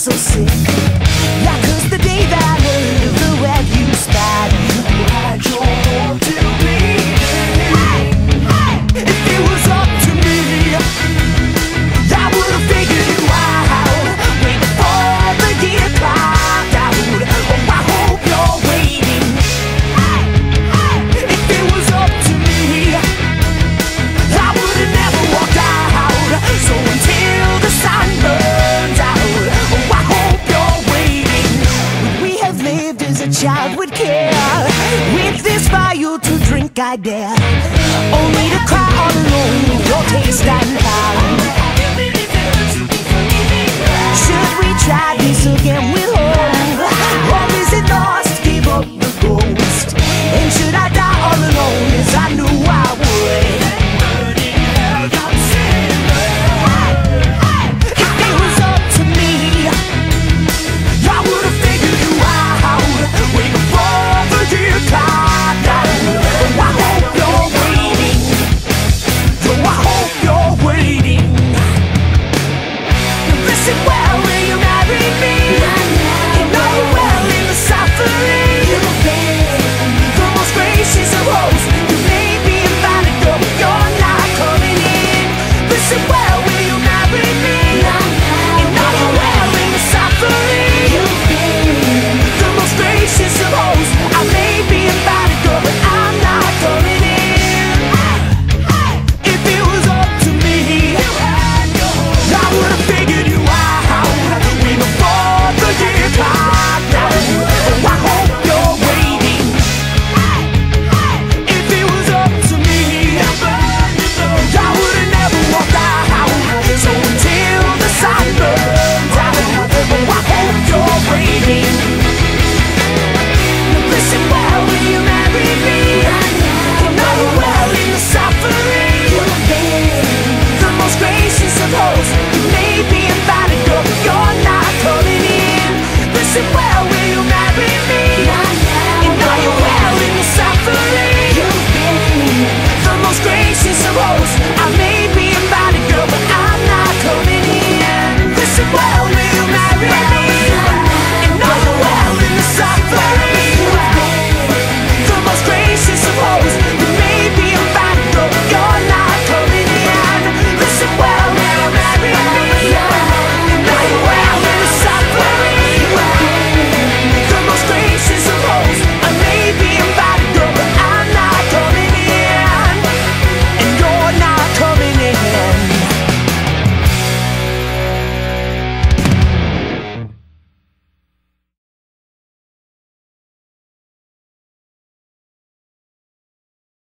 associar. With this vial to drink I dare. Only to cry all alone with your taste and power Listen where will you marry me? Will you marry me?